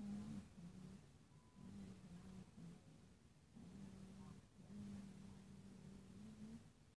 Mm.